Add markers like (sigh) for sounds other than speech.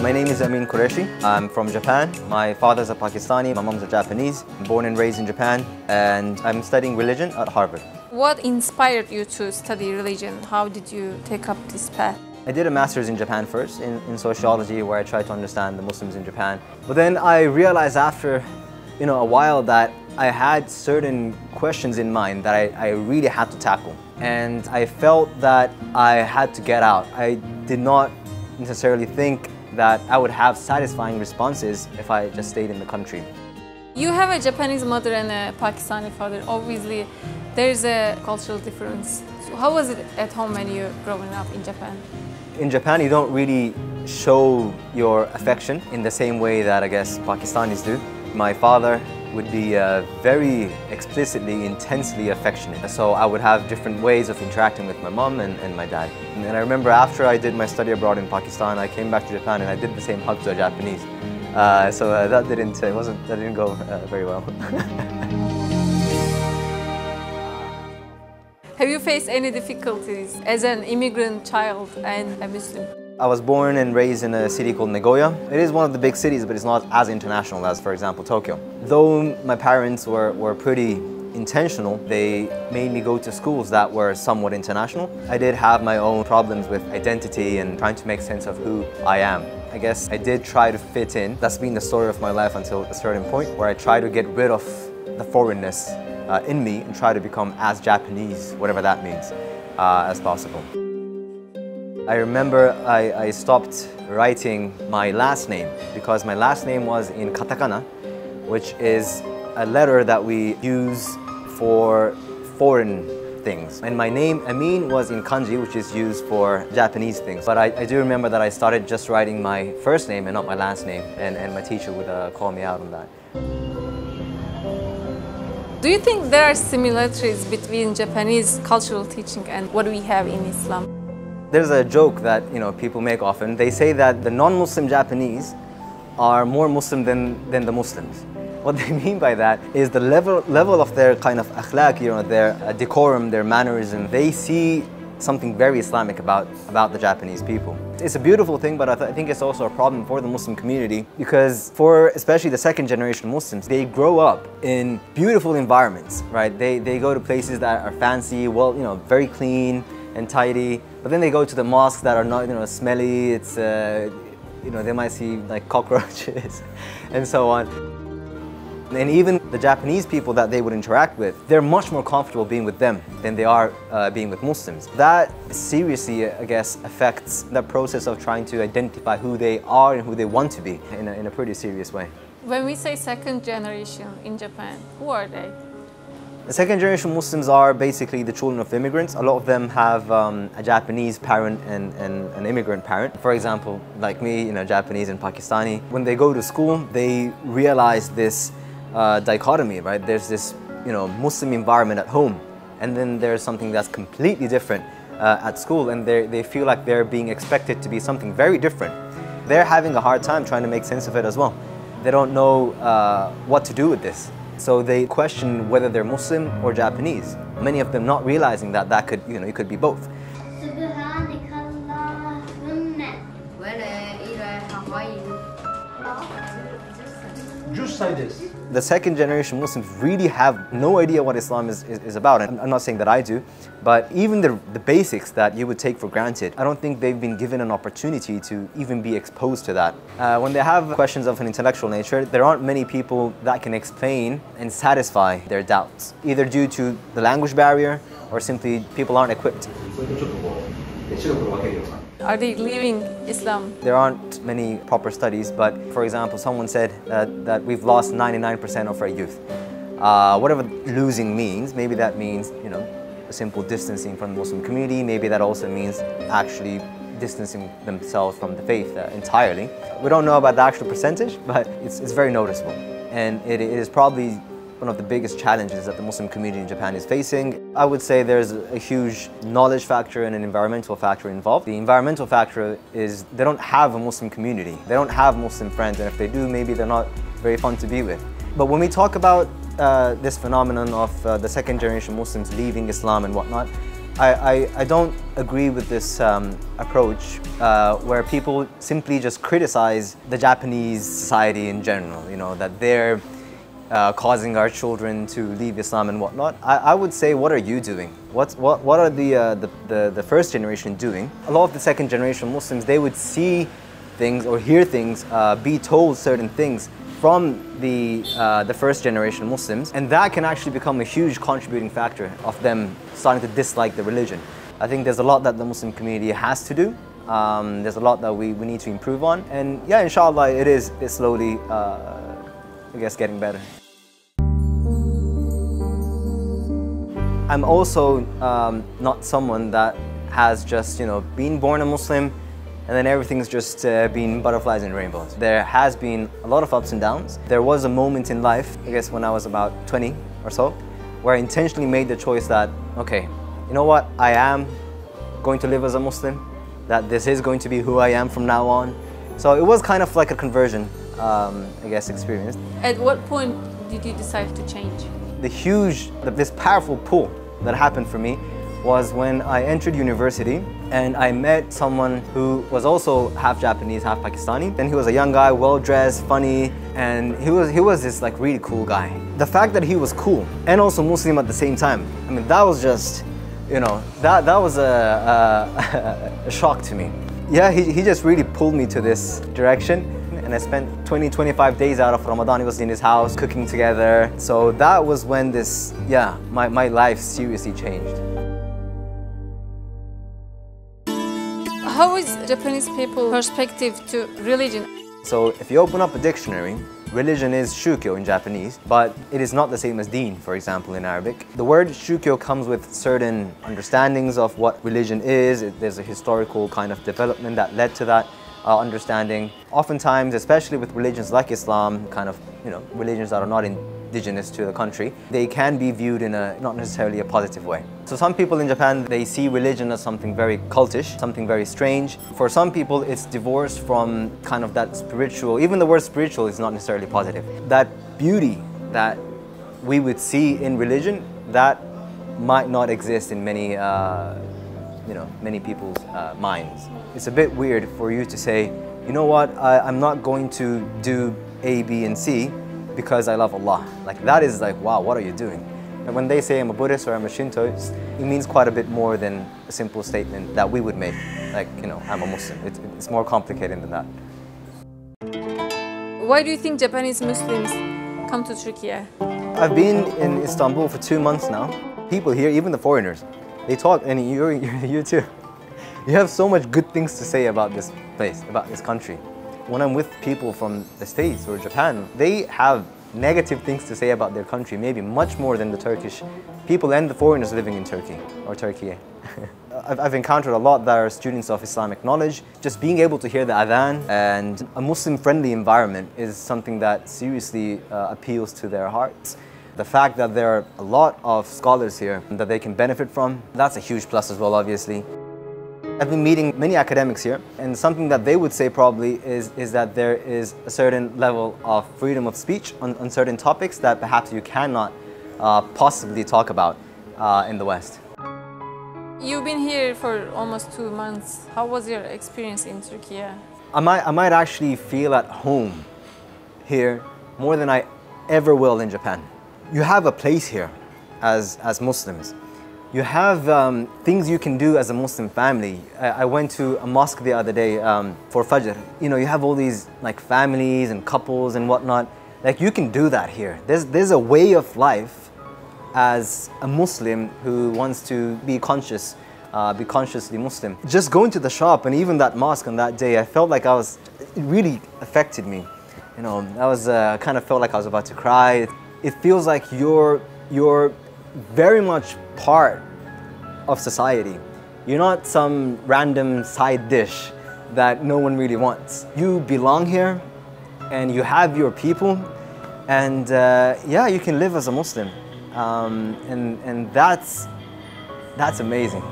My name is Amin Qureshi. I'm from Japan. My father's a Pakistani, my mom's a Japanese. I'm born and raised in Japan, and I'm studying religion at Harvard. What inspired you to study religion? How did you take up this path? I did a master's in Japan first, in, in sociology, where I tried to understand the Muslims in Japan. But then I realized after you know, a while that I had certain questions in mind that I, I really had to tackle. And I felt that I had to get out. I did not necessarily think that I would have satisfying responses if I just stayed in the country. You have a Japanese mother and a Pakistani father. Obviously, there's a cultural difference. So how was it at home when you were growing up in Japan? In Japan, you don't really show your affection in the same way that I guess Pakistanis do. My father would be uh, very explicitly, intensely affectionate. So I would have different ways of interacting with my mom and, and my dad. And I remember after I did my study abroad in Pakistan, I came back to Japan and I did the same hug to a Japanese. Uh, so uh, that didn't, it wasn't, that didn't go uh, very well. (laughs) Have you faced any difficulties as an immigrant child and a Muslim? I was born and raised in a city called Nagoya. It is one of the big cities, but it's not as international as, for example, Tokyo. Though my parents were, were pretty intentional, they made me go to schools that were somewhat international. I did have my own problems with identity and trying to make sense of who I am. I guess I did try to fit in. That's been the story of my life until a certain point where I try to get rid of the foreignness uh, in me and try to become as Japanese, whatever that means, uh, as possible. I remember I, I, stopped writing my last name because my last name was in katakana, which is a letter that we use for foreign things. And my name, Amin, was in kanji, which is used for Japanese things. But I, I do remember that I started just writing my first name and not my last name, and, and my teacher would uh, call me out on that. Do you think there are similarities between Japanese cultural teaching and what we have in Islam? There's a joke that you know people make often. They say that the non-Muslim Japanese are more Muslim than, than the Muslims. What they (laughs) mean by that is the level, level of their kind of akhlaq, you know, their uh, decorum, their mannerism. They see something very Islamic about, about the Japanese people. It's a beautiful thing, but I, th I, think it's also a problem for the Muslim community because for especially the second generation Muslims, they grow up in beautiful environments, right? They, they go to places that are fancy, well, you know, very clean, and tidy. But then they go to the mosques that are not, you know, smelly. It's, uh, you know, they might see like cockroaches (laughs) and so on. And even the Japanese people that they would interact with, they're much more comfortable being with them than they are uh, being with Muslims. That seriously, I guess, affects the process of trying to identify who they are and who they want to be in a, in a pretty serious way. When we say second generation in Japan, who are they? The second generation Muslims are basically the children of immigrants. A lot of them have um, a Japanese parent and, and, an immigrant parent. For example, like me, you know, Japanese and Pakistani. When they go to school, they realize this uh, dichotomy, right? There's this, you know, Muslim environment at home, and then there's something that's completely different uh, at school, and they feel like they're being expected to be something very different. They're having a hard time trying to make sense of it as well. They don't know uh, what to do with this. So they question whether they're Muslim or Japanese. Many of them not realizing that that could, you know, it could be both. Oh. Just say this the second generation Muslims really have no idea what Islam is, is, is, about. And I'm not saying that I do, but even the, the basics that you would take for granted, I don't think they've been given an opportunity to even be exposed to that. Uh, when they have questions of an intellectual nature, there aren't many people that can explain and satisfy their doubts, either due to the language barrier or simply people aren't equipped. Are they leaving Islam? There aren't many proper studies, but for example, someone said that, that we've lost 99% of our youth. Uh, whatever losing means, maybe that means, you know, a simple distancing from the Muslim community. Maybe that also means actually distancing themselves from the faith uh, entirely. We don't know about the actual percentage, but it's, it's very noticeable. And it, it is probably one of the biggest challenges that the Muslim community in Japan is facing. I would say there's a huge knowledge factor and an environmental factor involved. The environmental factor is they don't have a Muslim community. They don't have Muslim friends, and if they do, maybe they're not very fun to be with. But when we talk about uh, this phenomenon of uh, the second generation Muslims leaving Islam and whatnot, I, I, I don't agree with this um, approach uh, where people simply just criticize the Japanese society in general, you know, that they're uh, causing our children to leave Islam and whatnot. I, I would say, what are you doing? What's, what, what are the, uh, the, the, the first generation doing? A lot of the second generation Muslims, they would see things or hear things, uh, be told certain things from the, uh, the first generation Muslims, and that can actually become a huge contributing factor of them starting to dislike the religion. I think there's a lot that the Muslim community has to do. Um, there's a lot that we, we need to improve on, and yeah, inshallah, it is it's slowly, uh, I guess, getting better. I'm also um, not someone that has just, you know, been born a Muslim and then everything's just uh, been butterflies and rainbows. There has been a lot of ups and downs. There was a moment in life, I guess when I was about 20 or so, where I intentionally made the choice that, okay, you know what, I am going to live as a Muslim, that this is going to be who I am from now on. So it was kind of like a conversion, um, I guess, experience. At what point did you decide to change? The huge, this powerful pull that happened for me was when I entered university and I met someone who was also half Japanese, half Pakistani. And he was a young guy, well-dressed, funny, and he was, he was this like really cool guy. The fact that he was cool and also Muslim at the same time, I mean, that was just, you know, that, that was a, a, (laughs) a shock to me. Yeah, he, he just really pulled me to this direction and I spent 20, 25 days out of Ramadan. He was in his house cooking together. So that was when this, yeah, my, my life seriously changed. How is Japanese people perspective to religion? So if you open up a dictionary, religion is shukyo in Japanese, but it is not the same as deen, for example, in Arabic. The word shukyo comes with certain understandings of what religion is. There's a historical kind of development that led to that uh, understanding. Oftentimes, especially with religions like Islam, kind of, you know, religions that are not indigenous to the country, they can be viewed in a not necessarily a positive way. So some people in Japan, they see religion as something very cultish, something very strange. For some people, it's divorced from kind of that spiritual, even the word spiritual is not necessarily positive. That beauty that we would see in religion, that might not exist in many uh, you know, many people's uh, minds. It's a bit weird for you to say, you know what, I, I'm not going to do A, B, and C because I love Allah. Like that is like, wow, what are you doing? And when they say I'm a Buddhist or I'm a Shintoist, it means quite a bit more than a simple statement that we would make. Like, you know, I'm a Muslim. It's, it's more complicated than that. Why do you think Japanese Muslims come to Turkey? I've been in Istanbul for two months now. People here, even the foreigners, they talk, and you, (laughs) you too. You have so much good things to say about this place, about this country. When I'm with people from the States or Japan, they have negative things to say about their country, maybe much more than the Turkish people and the foreigners living in Turkey or Turkey. (laughs) I've, I've, encountered a lot that are students of Islamic knowledge. Just being able to hear the adhan and a Muslim-friendly environment is something that seriously uh, appeals to their hearts. The fact that there are a lot of scholars here that they can benefit from, that's a huge plus as well, obviously. I've been meeting many academics here, and something that they would say probably is, is that there is a certain level of freedom of speech on, on certain topics that perhaps you cannot uh, possibly talk about uh, in the West. You've been here for almost two months. How was your experience in Turkey? I might, I might actually feel at home here more than I ever will in Japan you have a place here as, as Muslims. You have um, things you can do as a Muslim family. I, I went to a mosque the other day um, for Fajr. You know, you have all these like families and couples and whatnot. Like you can do that here. There's, there's a way of life as a Muslim who wants to be conscious, uh, be consciously Muslim. Just going to the shop and even that mosque on that day, I felt like I was, it really affected me. You know, I was, uh, kind of felt like I was about to cry it feels like you're, you're very much part of society. You're not some random side dish that no one really wants. You belong here and you have your people and uh, yeah, you can live as a Muslim. Um, and, and that's, that's amazing.